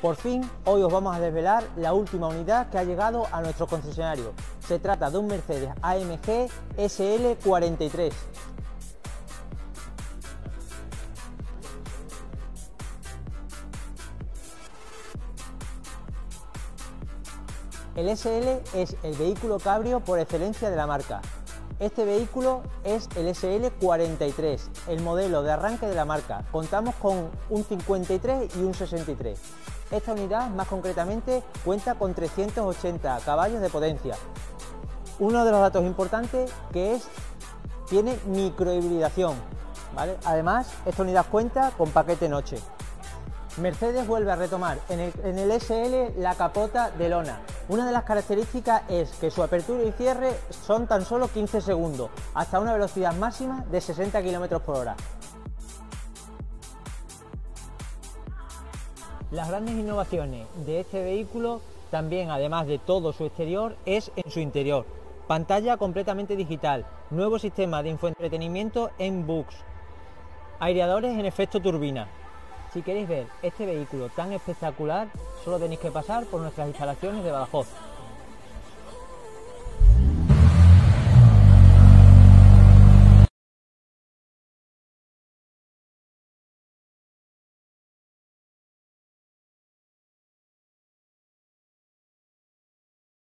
Por fin, hoy os vamos a desvelar la última unidad que ha llegado a nuestro concesionario. Se trata de un Mercedes AMG SL43. El SL es el vehículo cabrio por excelencia de la marca. Este vehículo es el SL43, el modelo de arranque de la marca. Contamos con un 53 y un 63. Esta unidad, más concretamente, cuenta con 380 caballos de potencia. Uno de los datos importantes que es tiene microhibridación. Además, esta unidad cuenta con paquete noche. Mercedes vuelve a retomar en el, SL la capota de lona. Una de las características es que su apertura y cierre son tan solo 15 segundos, hasta una velocidad máxima de 60 km por hora. Las grandes innovaciones de este vehículo, también además de todo su exterior, es en su interior. Pantalla completamente digital, nuevo sistema de infoentretenimiento en Books, aireadores en efecto turbina, si queréis ver este vehículo tan espectacular, solo tenéis que pasar por nuestras instalaciones de Badajoz.